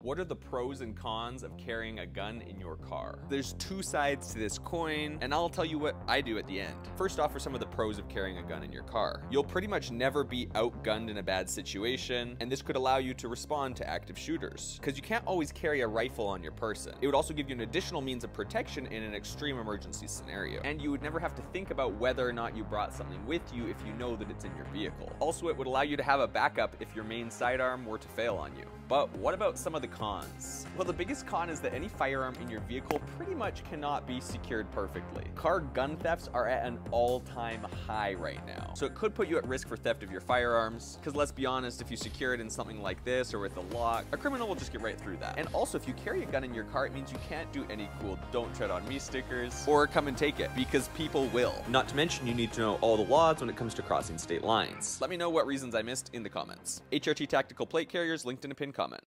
What are the pros and cons of carrying a gun in your car? There's two sides to this coin, and I'll tell you what I do at the end. First off are some of the pros of carrying a gun in your car. You'll pretty much never be outgunned in a bad situation, and this could allow you to respond to active shooters, because you can't always carry a rifle on your person. It would also give you an additional means of protection in an extreme emergency scenario, and you would never have to think about whether or not you brought something with you if you know that it's in your vehicle. Also, it would allow you to have a backup if your main sidearm were to fail on you. But what about some of the cons? Well, the biggest con is that any firearm in your vehicle pretty much cannot be secured perfectly. Car gun thefts are at an all-time high right now. So it could put you at risk for theft of your firearms, because let's be honest, if you secure it in something like this or with a lock, a criminal will just get right through that. And also, if you carry a gun in your car, it means you can't do any cool don't tread on me stickers or come and take it, because people will. Not to mention, you need to know all the laws when it comes to crossing state lines. Let me know what reasons I missed in the comments. HRT Tactical Plate Carriers linked in a pinned comment.